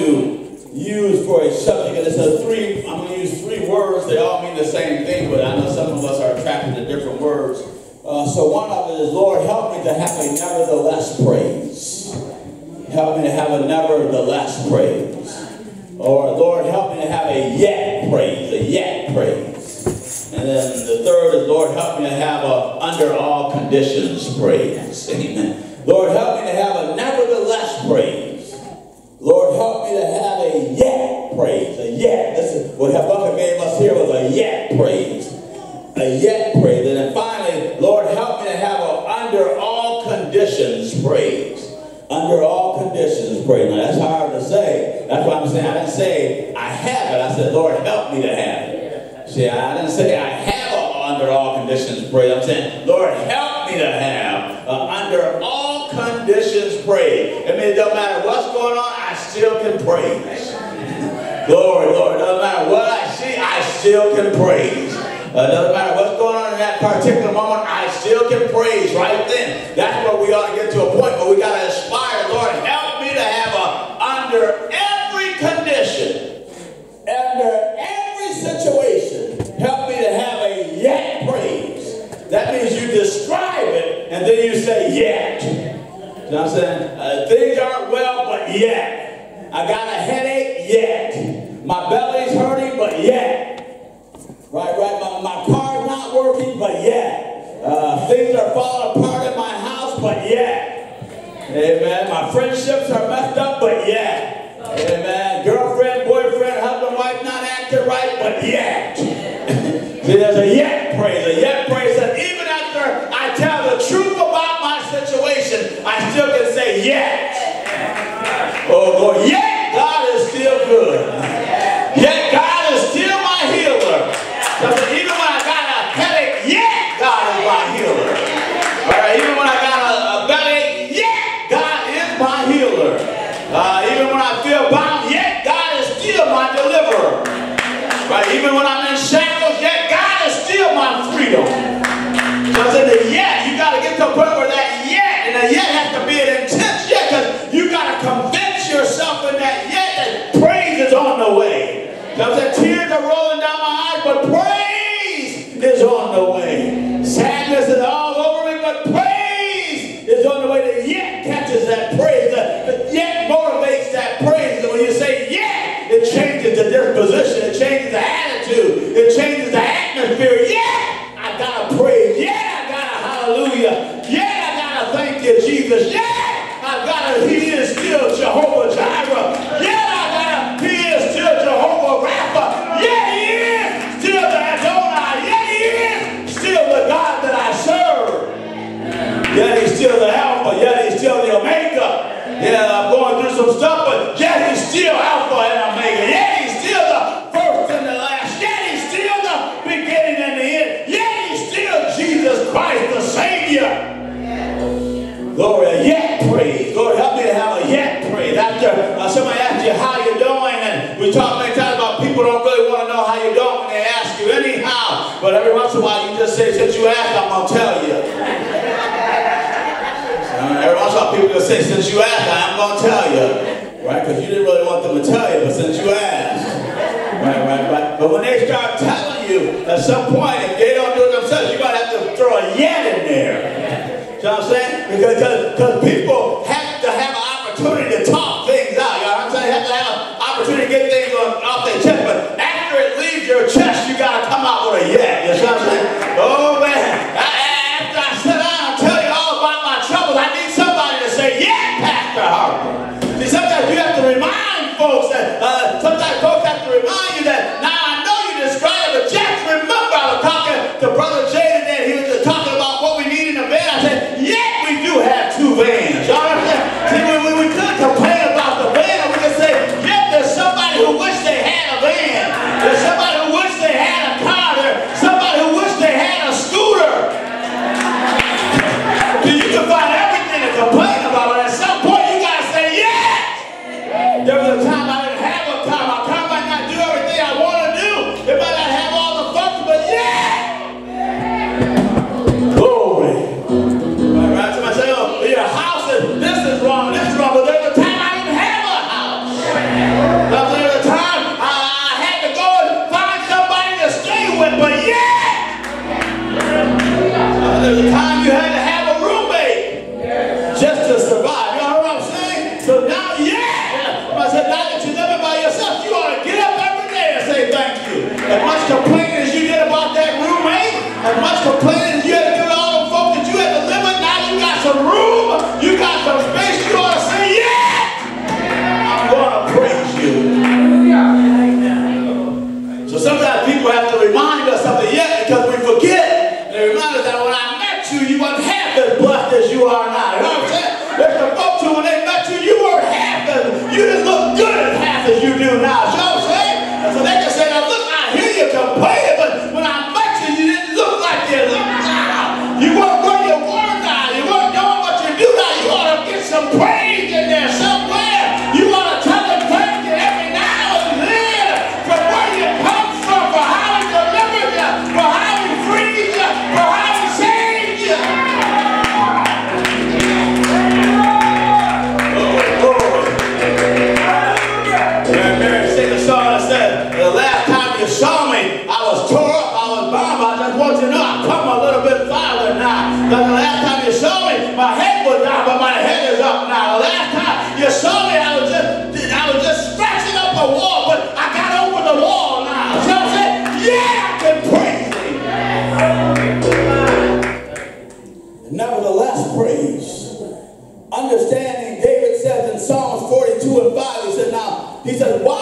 to use for a subject, and it's a three, I'm going to use three words. They all mean the same thing, but I know some of us are attracted to different words. Uh, so one of it is, Lord, help me to have a nevertheless praise. Help me to have a nevertheless praise. Or, Lord, help me to have a yet praise, a yet praise. And then the third is, Lord, help me to have a under all conditions praise. Amen. Lord, help me to have a nevertheless praise. Lord, help me to have a yet praise. A yet. This is what Habakkuk gave us here was a yet praise. A yet praise. And then finally, Lord, help me to have a under all conditions praise. Under all conditions praise. Now that's hard to say. That's why I'm saying I didn't say I have it. I said, Lord, help me to have it. See, I didn't say I have a under all conditions praise. I'm saying, Lord, help me to have uh, under all conditions praise. I mean, it don't matter what's going on, I still can praise. Glory, Lord. Doesn't matter what I see, I still can praise. Uh, doesn't matter what's going on in that particular moment, I still can praise right then. That's where we ought to get to a point where we got to aspire. Lord, help me to have a under every condition, under every situation, help me to have a yet praise. That means you describe it and then you say yet. You know what I'm saying? Uh, things aren't well, but yet. I got a headache, yet. My belly's hurting, but yet. Right, right. My, my car's not working, but yet. Uh, things are falling apart in my house, but yet. Amen. My friendships are messed up, but yet. Amen. Girlfriend, boyfriend, husband, wife not acting right, but yet. See, there's a yet praise. A yet praise that even after I tell the truth about my situation, I still can say yet. Oh, Lord, yet God is still good. Yet God is still my healer. Because even when I got a headache, yet God is my healer. All right, even when I got a, a bellyache, yet God is my healer. Uh, even when I feel bound, yet God is still my deliverer. Right, even when I'm in shackles, yet God is still my freedom. So I said the yet, you got to get to a point where that yet, and the yet But every once in a while, you just say, since you asked, I'm going to tell you. Uh, every once in a while, people just say, since you asked, I'm going to tell you. Right? Because you didn't really want them to tell you, but since you asked. Right, right, right. But when they start telling you, at some point, if they don't do it themselves, you might have to throw a yet in there. You know what I'm saying? Because because people have to have an opportunity to talk things out. You know what I'm saying? They have to have an opportunity to get things off their chest. But after it leaves your chest, you got to come out with a Oh, And me, I was just, I was just scratching up a wall, but I got over the wall now. So I said, yeah, I can praise Him. And nevertheless, praise. Understanding, David says in Psalms 42 and 5, he said, now, he said, why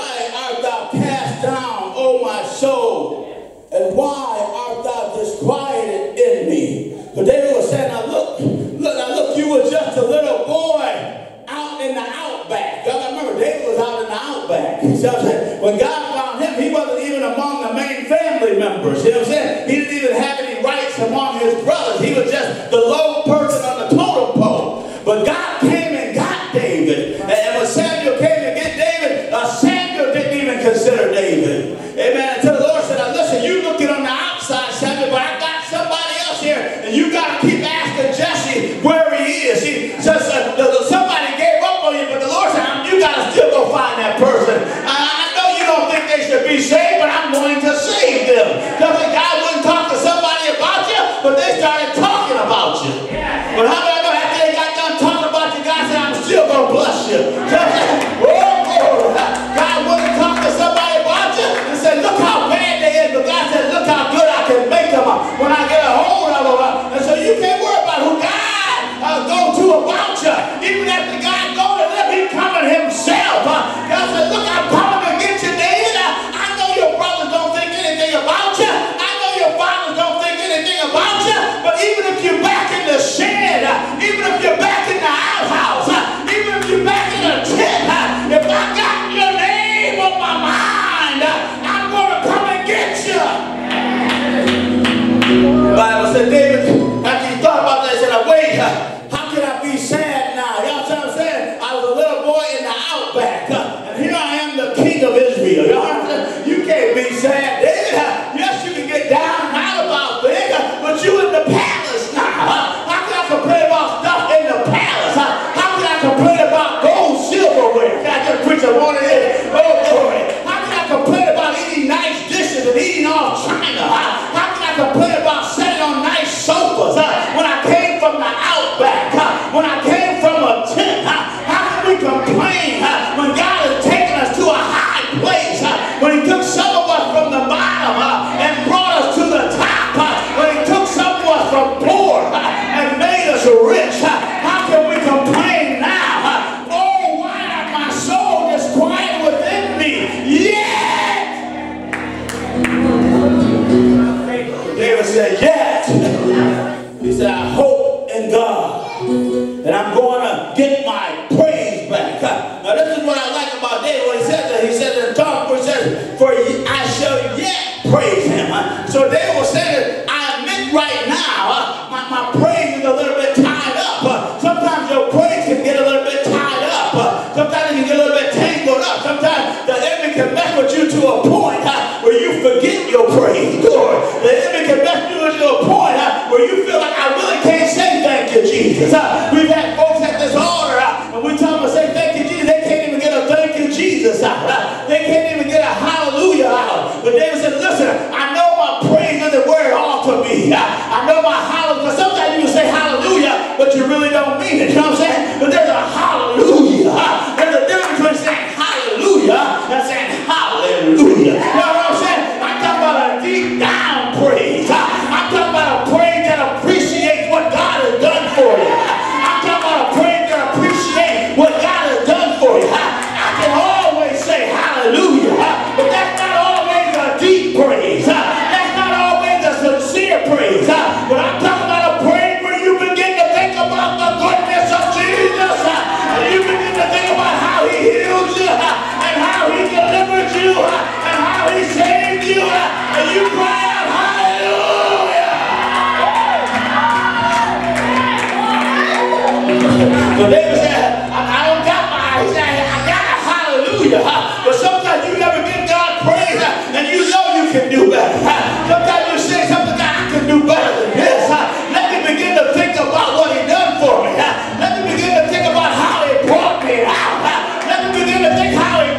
I know my hallelujah, sometimes you say hallelujah, but you really don't mean it. You know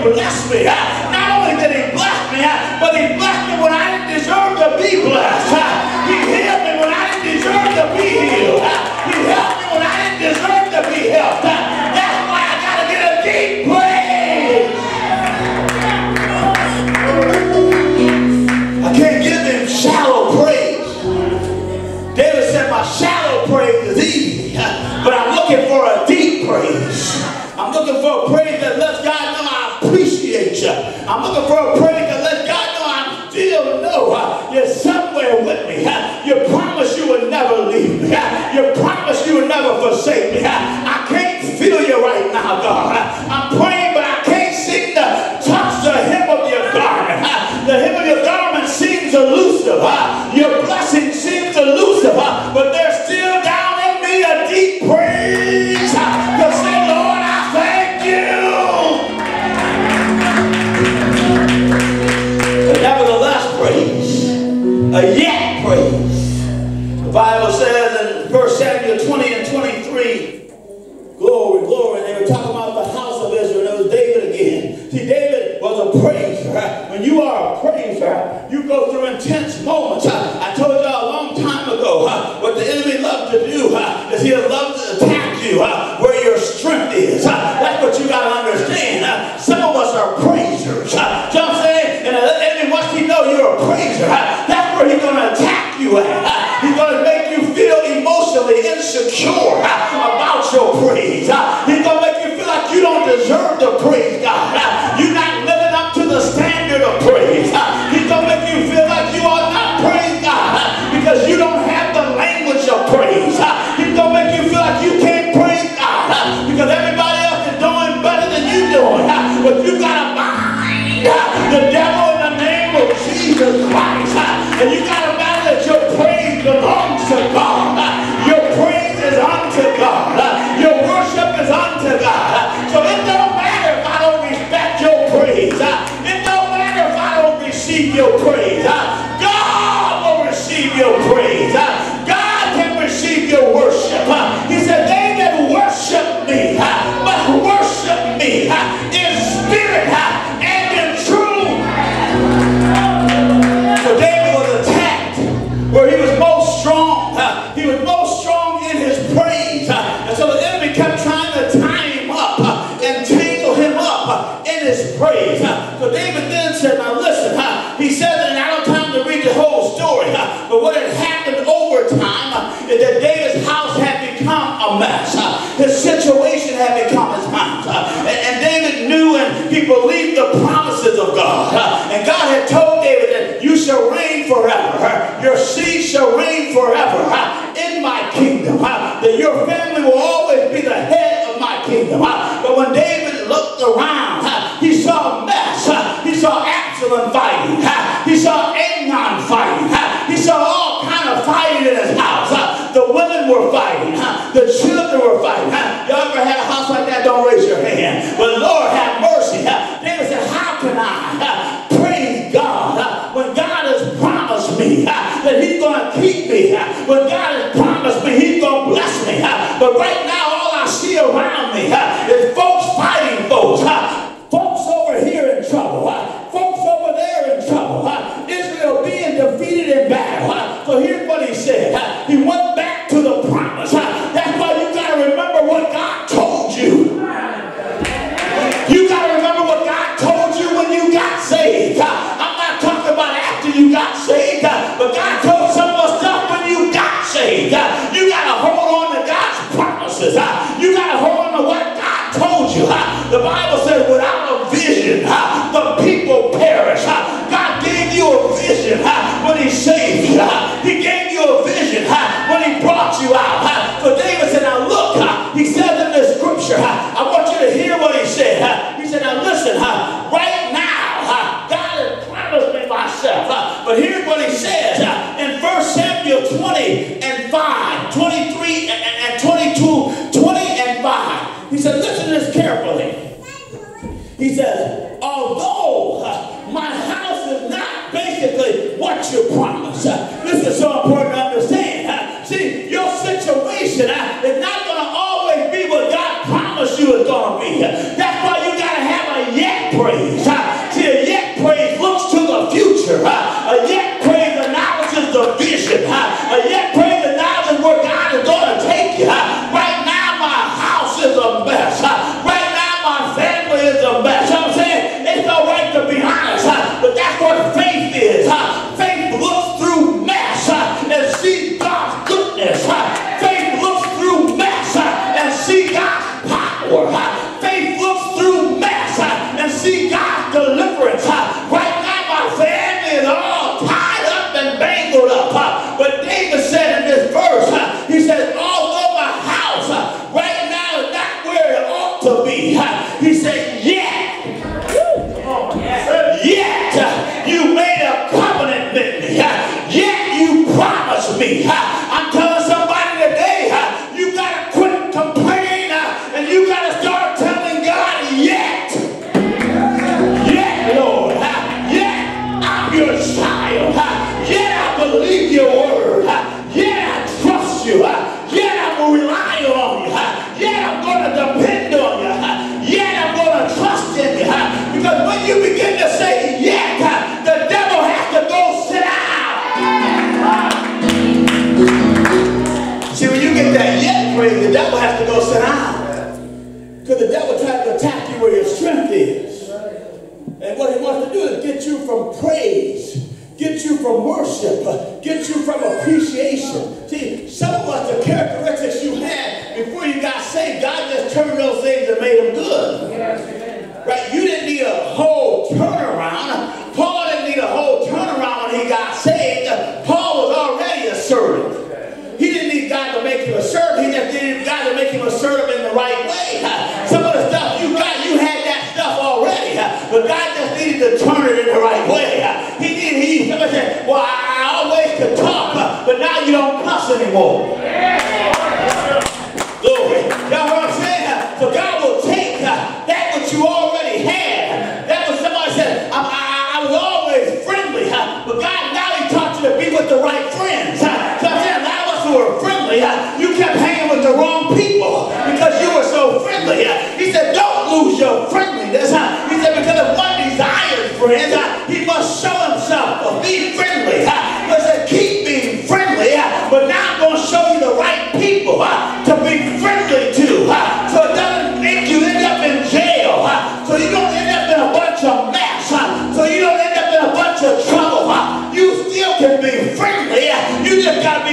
blasphemy. Not only did he bless me. The Bible says in 1 Samuel 20 and 23, glory, glory, and they were talking about the house of Israel, and it was David again. See, David was a praiser. When you are a praiser, you go through intense moments. I told you a long time ago what the enemy loved to do is he loved to attack you where your strength is. insecure uh, about your praise. Uh, He's going to make you feel like you don't deserve to praise God. Uh, you're not living up to the standard of praise. He's going to make you feel like you are not praising God because you don't have the language of praise. He's going to make you feel like you can't praise God because everybody else is doing better than you doing. But you got to bind the devil in the name of Jesus Christ. And you got to your praise. the promises of God. And God had told David that you shall reign forever. Your seed shall reign forever in my kingdom. That your family will always be the head of my kingdom. But when David looked around, he saw a mess. He saw Absalom fighting. He saw Amnon fighting. He saw all kind of fighting in his house. The women were fighting. The children were fighting. You ever had a house like that? Don't raise your hand. But Lord have mercy lie.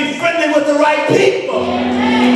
Be friendly with the right people.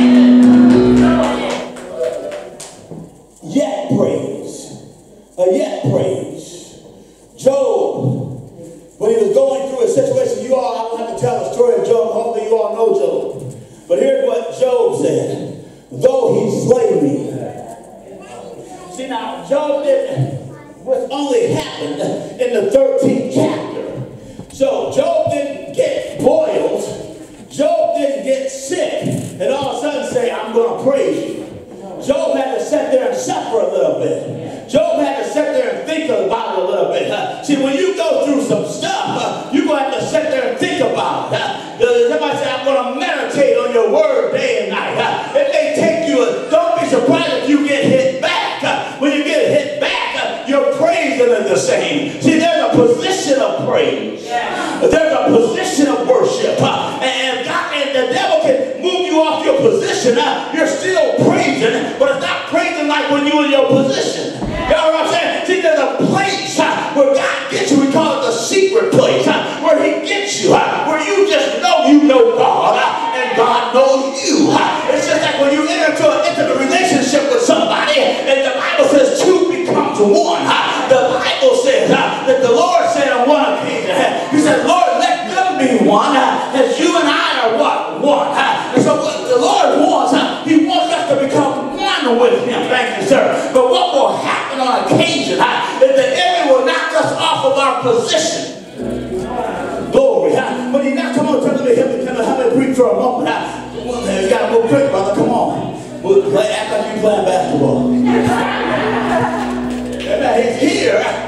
Here.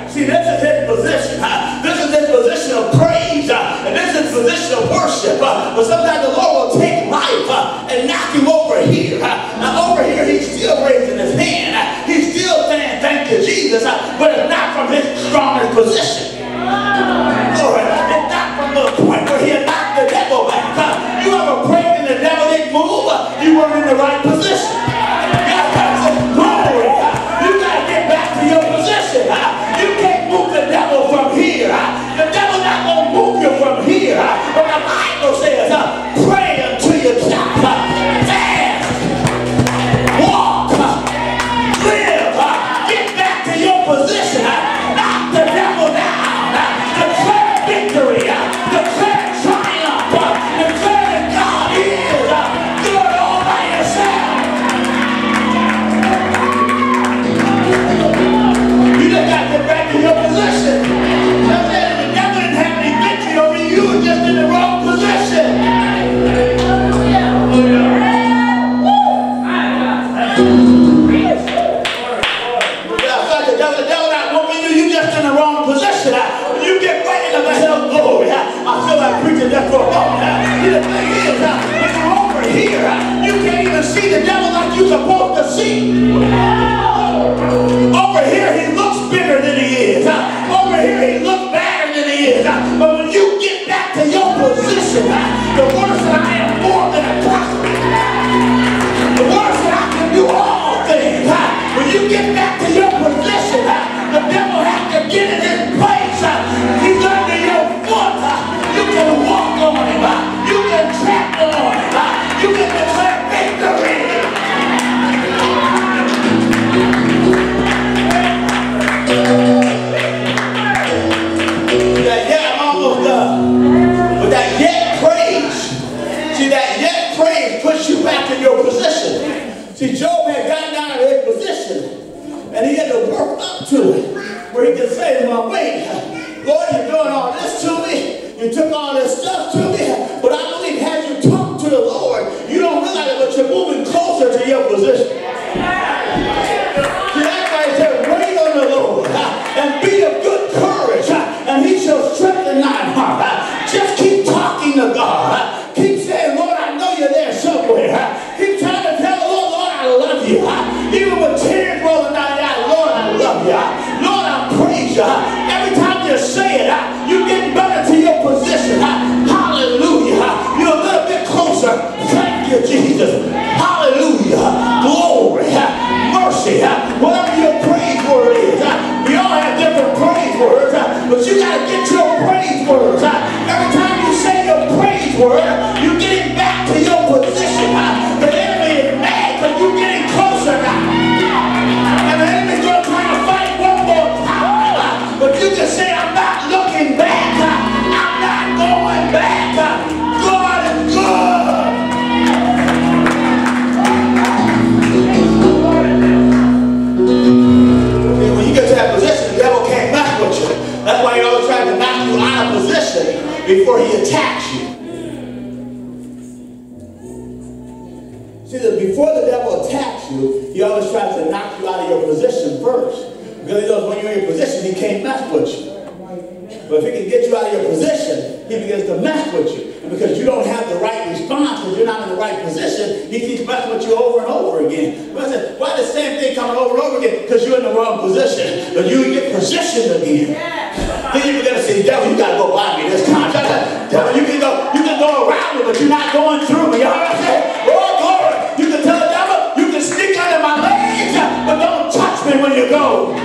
Because when you're in position, he can't mess with you. But if he can get you out of your position, he begins to mess with you. And because you don't have the right response, because you're not in the right position, he keeps messing with you over and over again. But I said, why the same thing coming over and over again? Because you're in the wrong position. But you get positioned again. Yeah. Then you're going to say, devil, you got to go by me this time. Devil, you can go, you can go around me, but you're not going through me. You what I'm saying? Lord, oh, glory. You can tell the devil, you can sneak under my legs, but don't touch me when you go.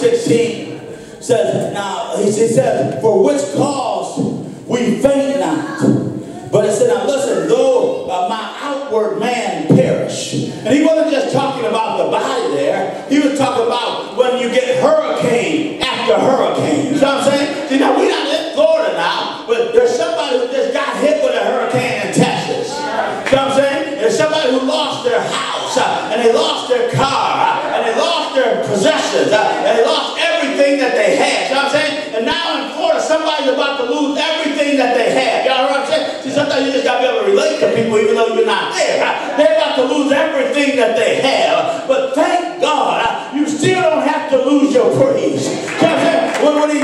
16 says, now, he says, for which cause we faint not. But it said, now listen, though uh, my outward man perish. And he wasn't just talking about the body there. He was talking about when you get hurricane after hurricane. You know what I'm saying? See, now we're not in Florida now, but there's somebody who just got hit with a hurricane in Texas. You know what I'm saying? There's somebody who lost their house uh, and they lost their car possessions. Uh, they lost everything that they had. You know what I'm saying? And now in Florida, somebody's about to lose everything that they have. Y'all know what I'm saying? See, sometimes you just got to be able to relate to people even though you're not there. They're about to lose everything that they have. But thank God, uh, you still don't have to lose your praise. You know what I'm saying? When, when he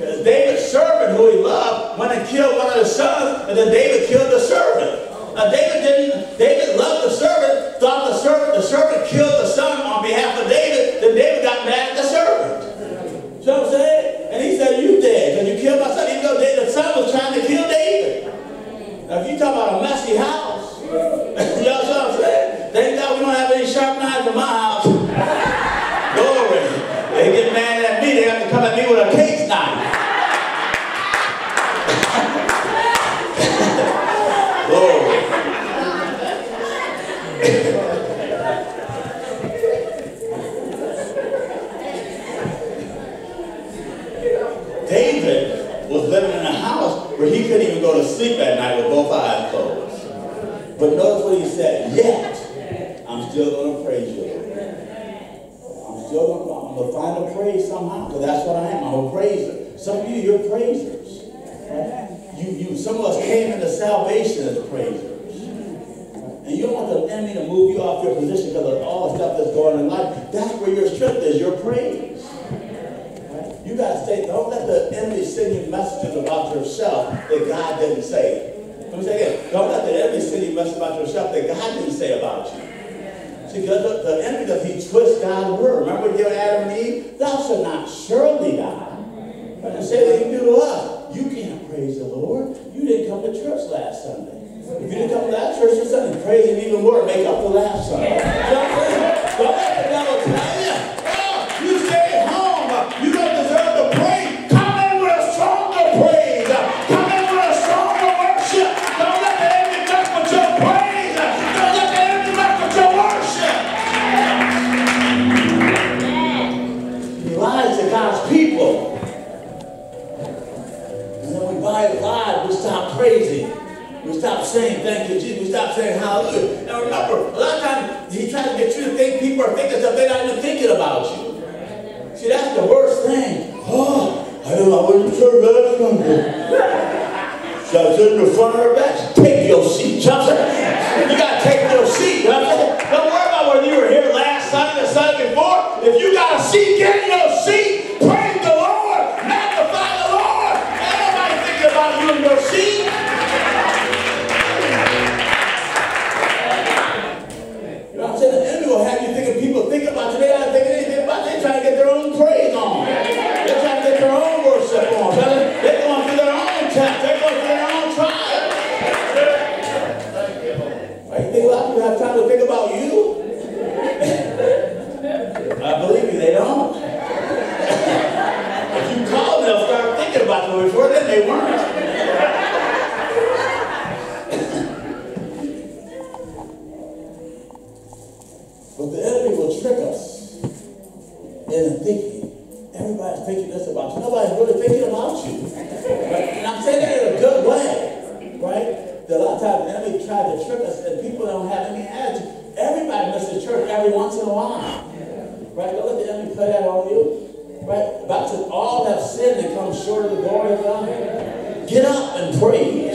David's servant who he loved went and killed one of his sons, and then David killed the servant. Now David didn't, David loved the servant, thought the servant, the servant killed the son on behalf of David, then David got mad at the servant. You know what I'm saying? And he said, you dead, and you killed my son, even though David's son was trying to kill David. Now if you talk about a messy house, enemy to move you off your position because of all the stuff that's going on in life, that's where your strength is, your praise. Right? You got to say, don't let the enemy send you messages about yourself that God didn't say. Let me say again, don't let the enemy send you messages about yourself that God didn't say about you. See, because the, enemy does, he twists God's word. Remember what you Adam and Eve? Thou shalt not surely die. But what he do to us, you can't praise the Lord. You didn't come to church last Sunday. If you didn't come that church or something, praise Him even more. Make up the last time. Yeah. knew I wasn't sure. So I stood in the front of her back, take your seat. Johnson. You got to take your seat. And I'm don't worry about whether you were here last time or the Sunday before. If you got a seat, get your seat. once in a while. Right? Don't let the enemy play that on you. Right? About to all that sin that comes short of the glory of God. Get up and pray.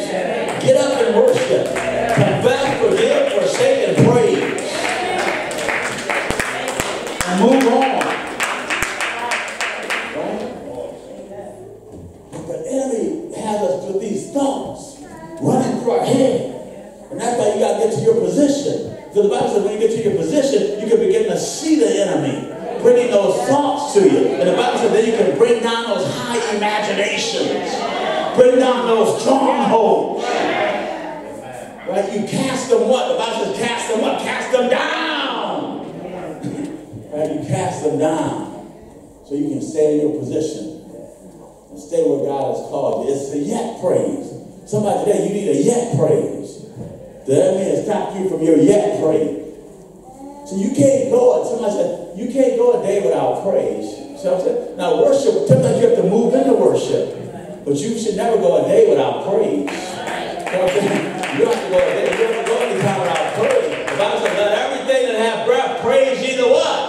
Should never go a day without praise. You know what I'm saying? You don't have to go a day, you don't have to go any time without praise. The Bible says, let everything that have breath praise ye the what?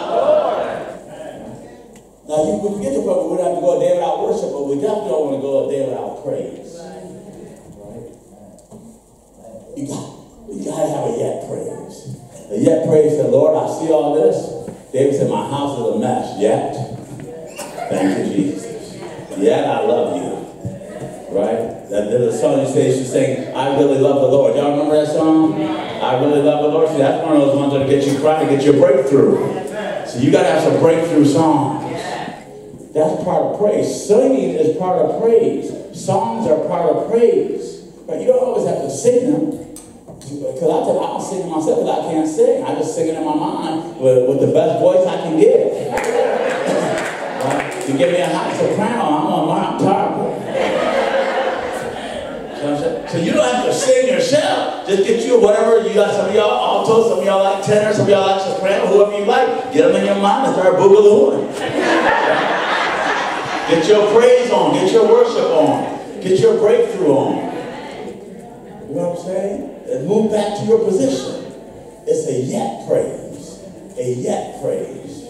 Now you we get to the point where we don't have to go a day without worship, but we definitely don't want to go a day without praise. Right? You got you gotta have a yet praise. A yet praise the Lord, I see all this. David said, My house is a mess. Yet. Thank you, Jesus. Yet I love you. Right? That little song you say, she's saying, I really love the Lord. Y'all remember that song? I really love the Lord. See, that's one of those ones that'll get you crying, get your breakthrough. So you gotta have some breakthrough songs. That's part of praise. Singing is part of praise. Songs are part of praise. But you don't always have to sing them. Because I tell I don't sing them myself because I can't sing. I just sing it in my mind with, with the best voice I can right? You give me a high soprano, I'm on my top. So you don't have to sing yourself. Just get you whatever you got. Some of y'all alto, some of y'all like tenor, some of y'all like soprano, whoever you like. Get them in your mind and start boogalooing. Get your praise on. Get your worship on. Get your breakthrough on. You know what I'm saying? And move back to your position. It's a yet praise. A yet praise.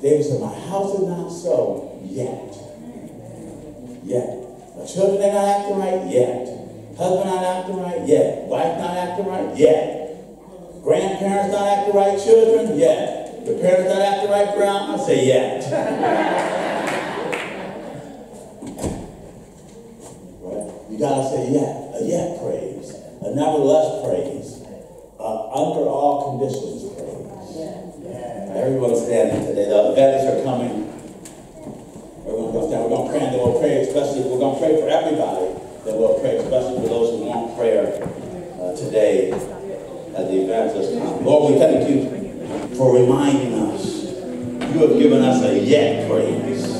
David said, My house is not so yet. Yet. My children are not acting right yet. Husband not acting right yet. Wife not acting right yet. Grandparents not acting right. Children yet. The parents not acting right. Ground. I say yet. right? You gotta say yet. A yet praise. A nevertheless praise. Uh, under all conditions praise. Everyone's standing today. The events are coming. Everyone goes down. We're to pray and then we'll pray, especially, we're to pray for everybody. Then we'll pray, especially for those who want prayer uh, today as the evangelist come. Lord, we thank you for reminding us. You have given us a yet praise.